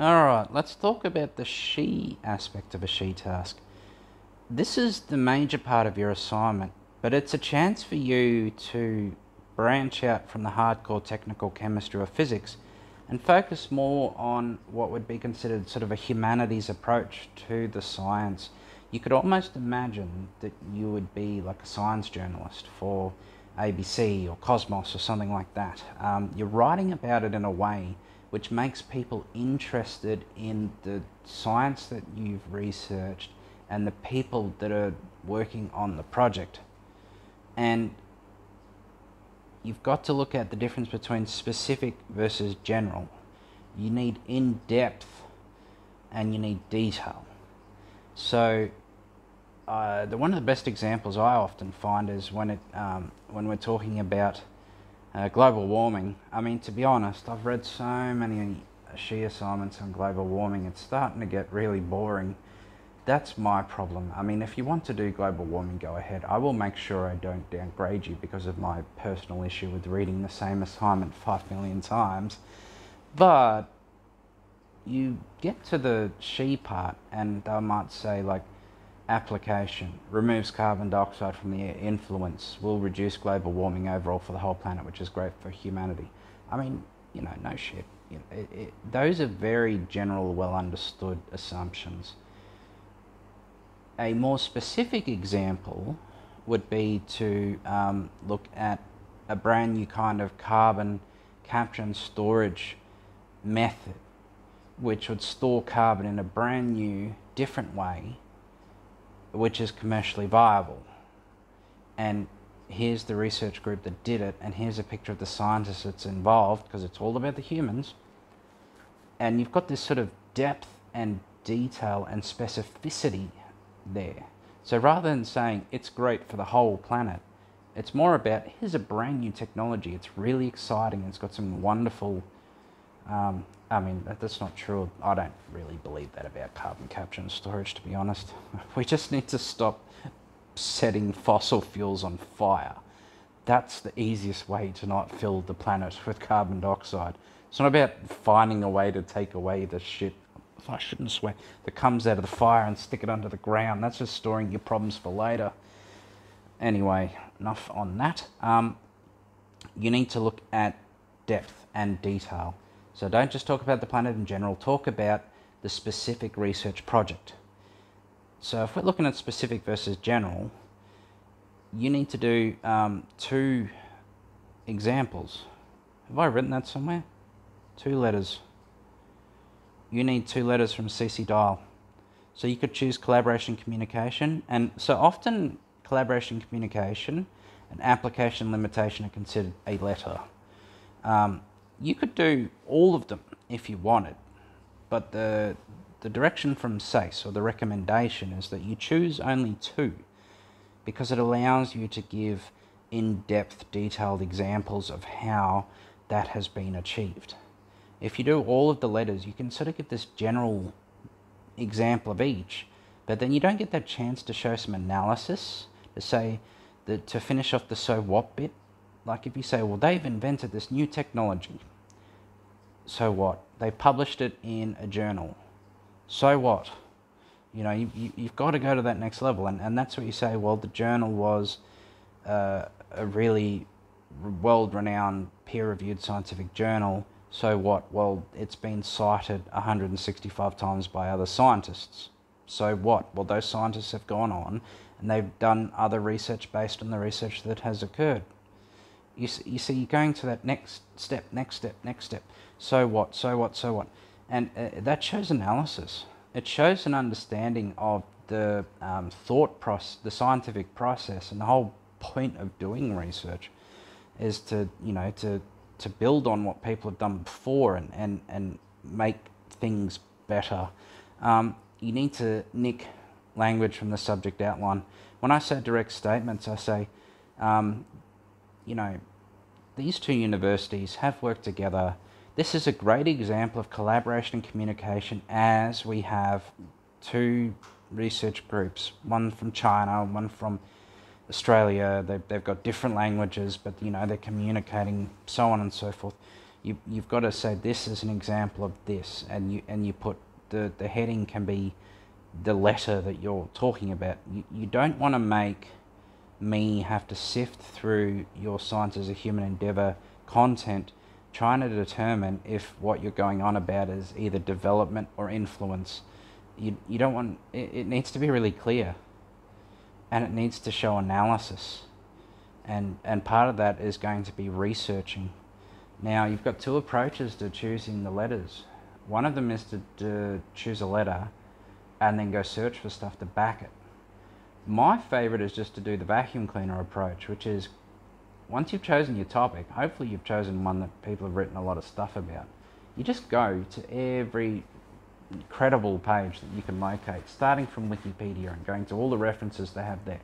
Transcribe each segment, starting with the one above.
Alright, let's talk about the she aspect of a she task. This is the major part of your assignment, but it's a chance for you to branch out from the hardcore technical chemistry or physics and focus more on what would be considered sort of a humanities approach to the science. You could almost imagine that you would be like a science journalist for ABC or Cosmos or something like that. Um, you're writing about it in a way which makes people interested in the science that you've researched and the people that are working on the project. And you've got to look at the difference between specific versus general. You need in depth and you need detail. So, uh, the one of the best examples I often find is when it um, when we're talking about uh, global warming. I mean, to be honest, I've read so many she assignments on global warming. It's starting to get really boring. That's my problem. I mean, if you want to do global warming, go ahead. I will make sure I don't downgrade you because of my personal issue with reading the same assignment five million times. But you get to the she part, and I might say, like, application. Removes carbon dioxide from the air. Influence will reduce global warming overall for the whole planet which is great for humanity. I mean you know no shit. You know, it, it, those are very general well understood assumptions. A more specific example would be to um, look at a brand new kind of carbon capture and storage method which would store carbon in a brand new different way which is commercially viable. And here's the research group that did it, and here's a picture of the scientists that's involved, because it's all about the humans. And you've got this sort of depth and detail and specificity there. So rather than saying it's great for the whole planet, it's more about here's a brand new technology. It's really exciting. It's got some wonderful um, I mean, that's not true. I don't really believe that about carbon capture and storage, to be honest. We just need to stop setting fossil fuels on fire. That's the easiest way to not fill the planet with carbon dioxide. It's not about finding a way to take away the shit, I shouldn't swear, that comes out of the fire and stick it under the ground. That's just storing your problems for later. Anyway, enough on that. Um, you need to look at depth and detail. So don't just talk about the planet in general, talk about the specific research project. So if we're looking at specific versus general, you need to do um, two examples. Have I written that somewhere? Two letters. You need two letters from CC Dial. So you could choose collaboration communication. And so often collaboration communication and application limitation are considered a letter. Um, you could do all of them if you wanted, but the, the direction from SACE or the recommendation is that you choose only two because it allows you to give in-depth detailed examples of how that has been achieved. If you do all of the letters, you can sort of get this general example of each, but then you don't get that chance to show some analysis to say that to finish off the so what bit. Like if you say, well, they've invented this new technology so what? They published it in a journal. So what? You know, you, you, have got to go to that next level. And, and that's what you say, well, the journal was uh, a really world renowned peer reviewed scientific journal. So what? Well, it's been cited 165 times by other scientists. So what? Well, those scientists have gone on and they've done other research based on the research that has occurred. You see, you see, you're going to that next step, next step, next step. So what, so what, so what? And uh, that shows analysis. It shows an understanding of the um, thought process, the scientific process, and the whole point of doing research is to, you know, to, to build on what people have done before and, and, and make things better. Um, you need to nick language from the subject outline. When I say direct statements, I say, um, you know, these two universities have worked together. This is a great example of collaboration and communication as we have two research groups, one from China, one from Australia. They've, they've got different languages, but you know, they're communicating, so on and so forth. you you've got to say this is an example of this, and you and you put the the heading can be the letter that you're talking about. You you don't want to make me have to sift through your science as a human endeavor content trying to determine if what you're going on about is either development or influence. You, you don't want it, it needs to be really clear. And it needs to show analysis. And and part of that is going to be researching. Now you've got two approaches to choosing the letters. One of them is to, to choose a letter and then go search for stuff to back it my favorite is just to do the vacuum cleaner approach which is once you've chosen your topic hopefully you've chosen one that people have written a lot of stuff about you just go to every credible page that you can locate starting from wikipedia and going to all the references they have there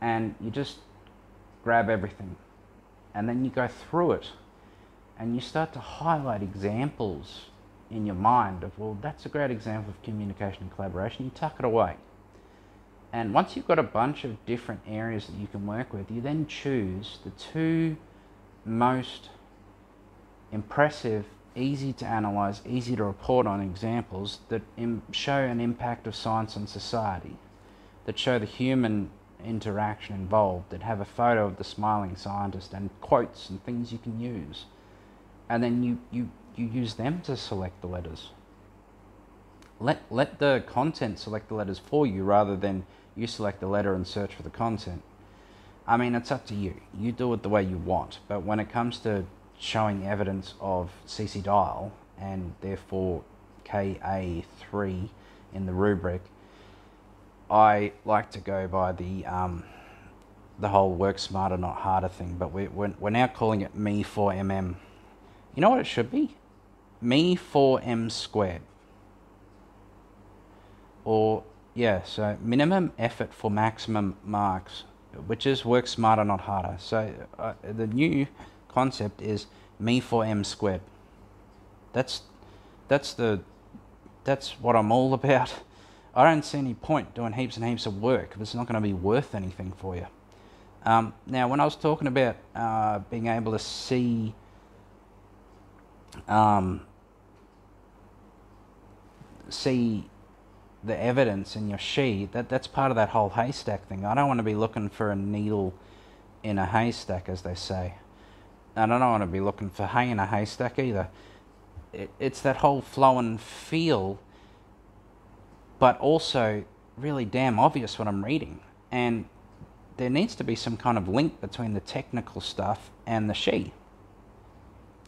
and you just grab everything and then you go through it and you start to highlight examples in your mind of, well, that's a great example of communication and collaboration. You tuck it away. And once you've got a bunch of different areas that you can work with, you then choose the two most impressive, easy to analyze, easy to report on examples that show an impact of science on society, that show the human interaction involved that have a photo of the smiling scientist and quotes and things you can use. And then you, you, you use them to select the letters. Let, let the content select the letters for you rather than you select the letter and search for the content. I mean, it's up to you. You do it the way you want. But when it comes to showing evidence of CC dial and therefore KA3 in the rubric, I like to go by the um, the whole work smarter, not harder thing, but we, we're, we're now calling it me 4mm. You know what it should be? Me 4m squared. Or, yeah, so minimum effort for maximum marks, which is work smarter, not harder. So uh, the new concept is me 4m squared. That's, that's, the, that's what I'm all about. I don't see any point doing heaps and heaps of work if it's not going to be worth anything for you. Um, now, when I was talking about uh, being able to see um, see the evidence in your sheet, that, that's part of that whole haystack thing. I don't want to be looking for a needle in a haystack, as they say. And I don't want to be looking for hay in a haystack either. It, it's that whole flow and feel but also really damn obvious what I'm reading. And there needs to be some kind of link between the technical stuff and the she.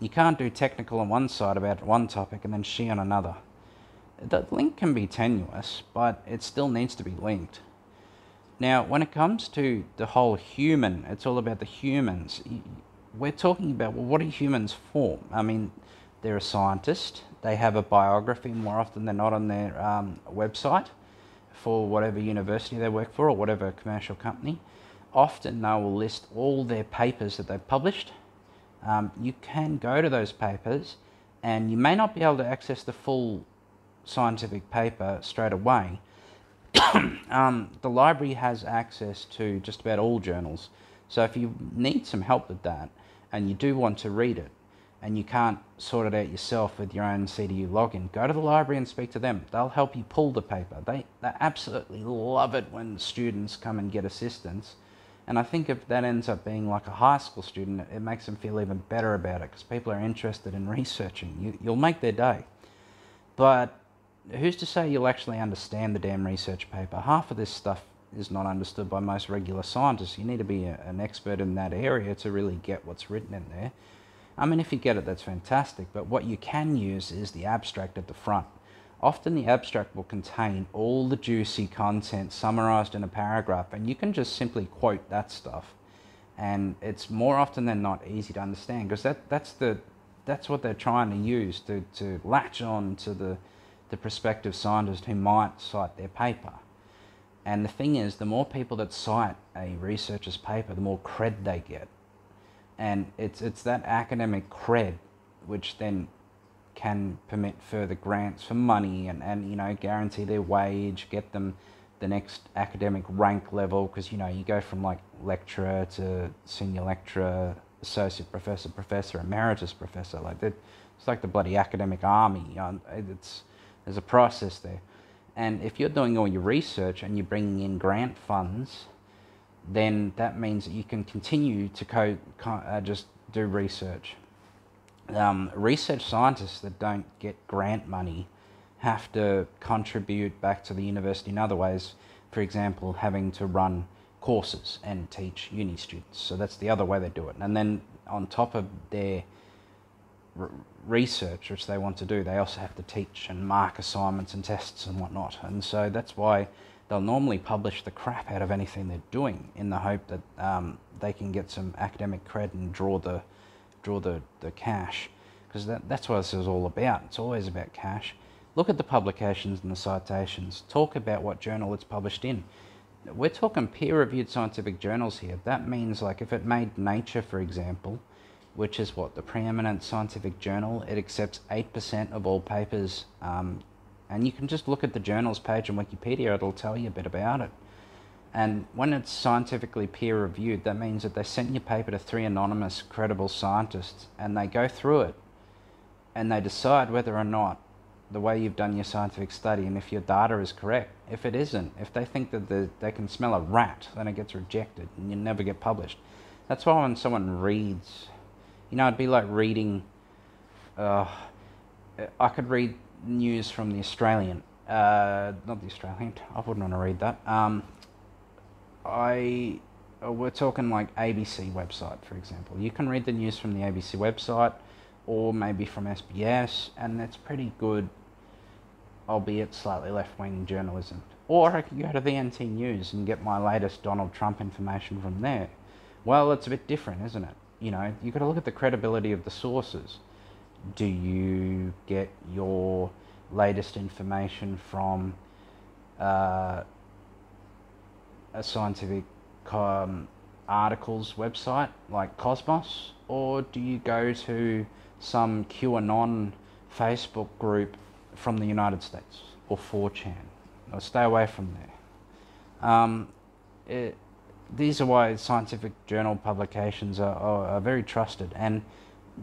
You can't do technical on one side about one topic and then she on another. The link can be tenuous, but it still needs to be linked. Now, when it comes to the whole human, it's all about the humans. We're talking about, well, what are humans for? I mean, they're a scientist, they have a biography more often than not on their um, website for whatever university they work for or whatever commercial company. Often they will list all their papers that they've published. Um, you can go to those papers and you may not be able to access the full scientific paper straight away. um, the library has access to just about all journals. So if you need some help with that and you do want to read it, and you can't sort it out yourself with your own CDU login, go to the library and speak to them. They'll help you pull the paper. They, they absolutely love it when students come and get assistance. And I think if that ends up being like a high school student, it makes them feel even better about it because people are interested in researching. You, you'll make their day. But who's to say you'll actually understand the damn research paper? Half of this stuff is not understood by most regular scientists. You need to be a, an expert in that area to really get what's written in there. I mean, if you get it, that's fantastic, but what you can use is the abstract at the front. Often the abstract will contain all the juicy content summarized in a paragraph, and you can just simply quote that stuff. And it's more often than not easy to understand because that, that's, the, that's what they're trying to use to, to latch on to the, the prospective scientist who might cite their paper. And the thing is, the more people that cite a researcher's paper, the more cred they get and it's it's that academic cred which then can permit further grants for money and, and you know guarantee their wage get them the next academic rank level because you know you go from like lecturer to senior lecturer associate professor, professor, emeritus professor. Like that, it's like the bloody academic army. It's there's a process there, and if you're doing all your research and you're bringing in grant funds, then that means that you can continue to co, co uh, just do research. Um, research scientists that don't get grant money have to contribute back to the university in other ways. For example, having to run courses and teach uni students. So that's the other way they do it. And then on top of their research, which they want to do, they also have to teach and mark assignments and tests and whatnot. And so that's why they'll normally publish the crap out of anything they're doing in the hope that um, they can get some academic cred and draw the draw the, the cash because that, that's what this is all about. It's always about cash. Look at the publications and the citations. Talk about what journal it's published in. We're talking peer-reviewed scientific journals here. That means like if it made Nature, for example, which is what the preeminent scientific journal, it accepts 8% of all papers um, and you can just look at the journals page on Wikipedia, it'll tell you a bit about it. And when it's scientifically peer reviewed, that means that they sent your paper to three anonymous, credible scientists and they go through it and they decide whether or not the way you've done your scientific study and if your data is correct. If it isn't, if they think that the, they can smell a rat, then it gets rejected and you never get published. That's why when someone reads, you know, it'd be like reading, uh, I could read news from the Australian, uh, not the Australian. I wouldn't want to read that. Um, I uh, we're talking like ABC website, for example. You can read the news from the ABC website, or maybe from SBS, and that's pretty good, albeit slightly left wing journalism. Or I could go to the NT News and get my latest Donald Trump information from there. Well, it's a bit different, isn't it? You know, you've got to look at the credibility of the sources do you get your latest information from uh, a scientific um, articles website like Cosmos, or do you go to some QAnon Facebook group from the United States or 4chan? Or stay away from there. Um, it, these are why scientific journal publications are, are, are very trusted and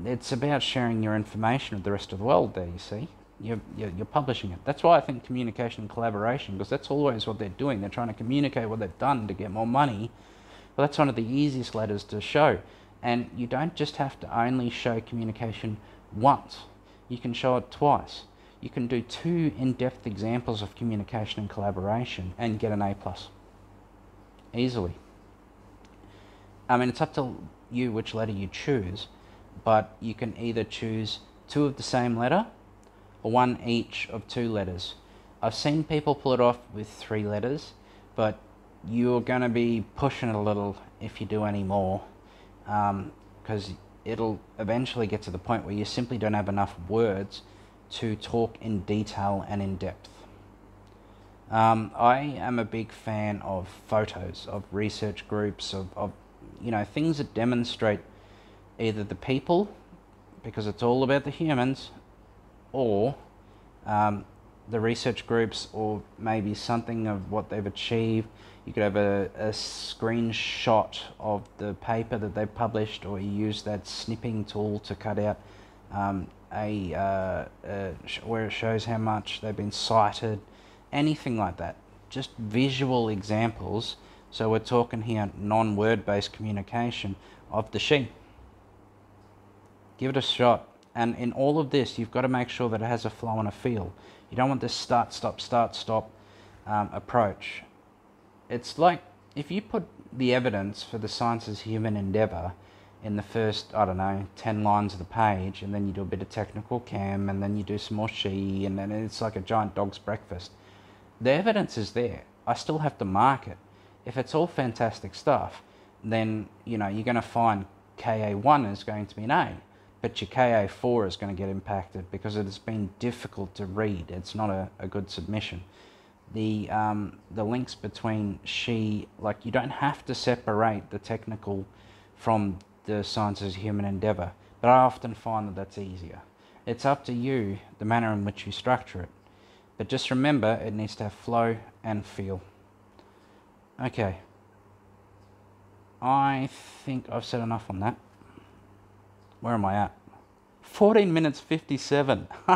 it's about sharing your information with the rest of the world there, you see. You're, you're, you're, publishing it. That's why I think communication and collaboration, because that's always what they're doing. They're trying to communicate what they've done to get more money. Well, that's one of the easiest letters to show. And you don't just have to only show communication once. You can show it twice. You can do two in-depth examples of communication and collaboration and get an A+. plus Easily. I mean, it's up to you which letter you choose, but you can either choose two of the same letter or one each of two letters. I've seen people pull it off with three letters, but you're going to be pushing it a little if you do any more because um, it'll eventually get to the point where you simply don't have enough words to talk in detail and in depth. Um, I am a big fan of photos, of research groups, of, of you know things that demonstrate either the people, because it's all about the humans, or um, the research groups, or maybe something of what they've achieved. You could have a, a screenshot of the paper that they've published, or you use that snipping tool to cut out um, a uh, uh, where it shows how much they've been cited, anything like that. Just visual examples. So we're talking here non-word based communication of the she. Give it a shot. And in all of this, you've got to make sure that it has a flow and a feel. You don't want this start, stop, start, stop um, approach. It's like if you put the evidence for the science's human endeavor in the first, I don't know, 10 lines of the page, and then you do a bit of technical chem, and then you do some more she, and then it's like a giant dog's breakfast. The evidence is there. I still have to mark it. If it's all fantastic stuff, then, you know, you're going to find KA1 is going to be an A but your KA4 is going to get impacted because it has been difficult to read. It's not a, a good submission. The, um, the links between she, like you don't have to separate the technical from the science's human endeavour, but I often find that that's easier. It's up to you, the manner in which you structure it. But just remember, it needs to have flow and feel. Okay. I think I've said enough on that. Where am I at? 14 minutes 57.